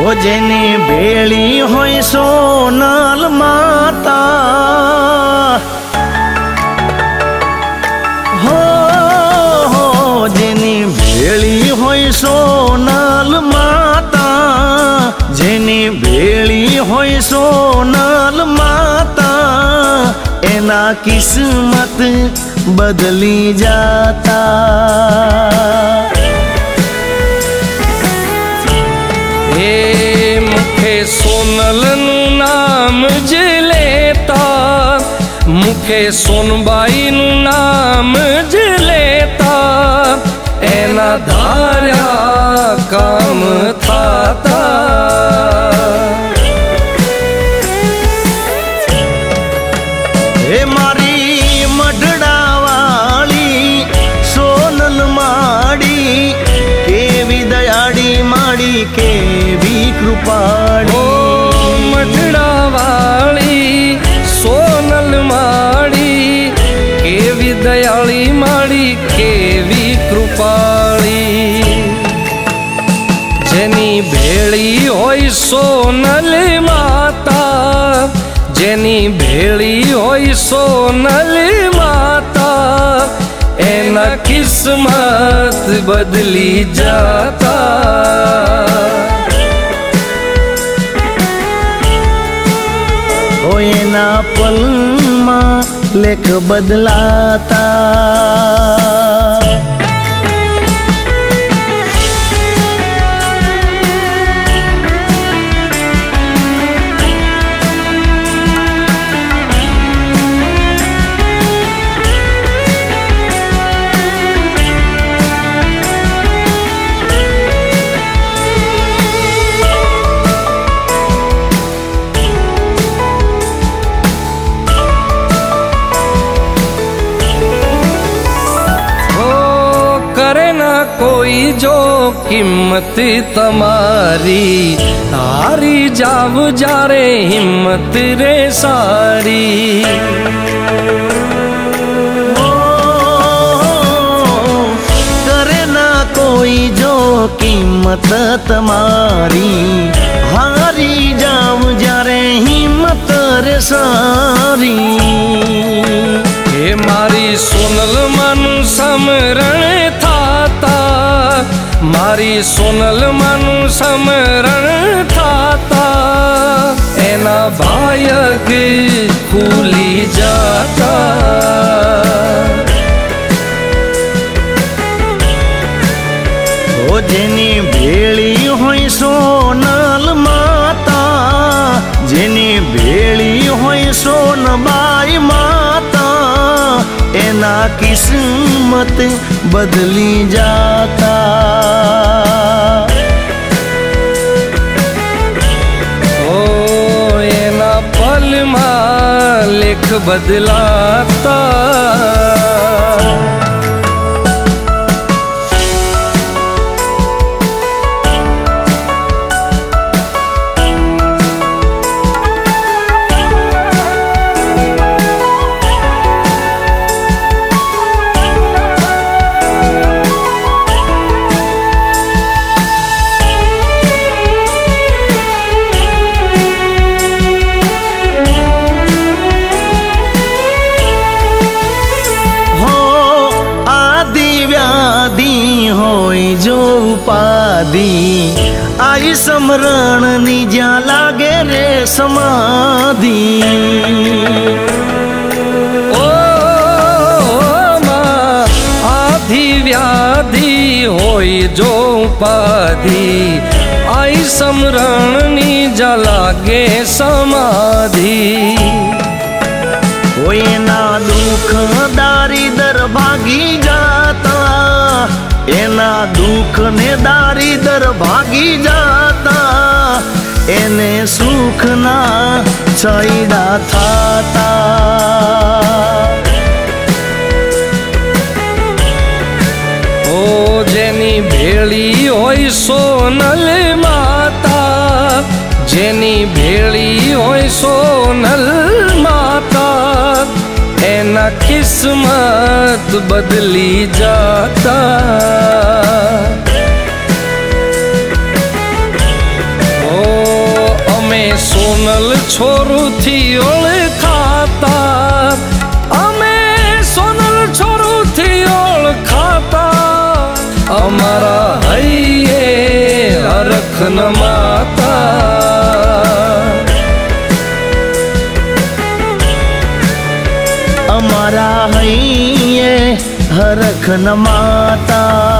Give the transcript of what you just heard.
ઓ જેની ભેળી હોય સોનલ માતા હો હો જેની ભેળી હોય સોનલ માતા જેની ભેળી હોય સોનલ માતા એના કિસ્મત બદલી જાતા चलन नाम जे लेता मुखे सोनबाई नाम जे एना धारा काम थाता। ಮಾಡಿ ಕೇವಿ ಕೃಪಾಣಿ જેની ભેળી હોય સોનલ માતા જેની ભેળી હોય સોનલ માતા એના કિસ્મત બદલી જાતા ઓ એના પલમાં લેખ બદલાતા करे ना कोई जो किमत तमारी हारी जाव जा रे हिम्मत रे सारी। करे ना कोई जो हारी जाव जा रे हिम्मत रे सारी। મારી સોનલ માનું સમરણ થાતા. એના ભાયક ખુલી જાતા. જેની ભેળી ना किस्मत बदली जाता। ओ ये ना पल मालिक बदलाता। दी। आई समरण निजा लागे रे समाधि। ओ, आधी व्याधि होई जो उपाधि। आई समरण निजा लागे समाधि। कोई ना दुख दारी दर भागी એના દુઃખ ને દારિદર ભાગી જાતા એને સુખના છૈડા થાતા ઓ જેની ભેળી હોય સોનલ માતા જેની ભેળી હોય સોનલ માતા એના કિસ્મત બદલી જાતા છોરુથી ઓળખાતા અમે સોનલ છોરુથી ઓળખાતા અમારા હૈયે હરખ ન માતા અમારા હૈયે હરખ ન માતા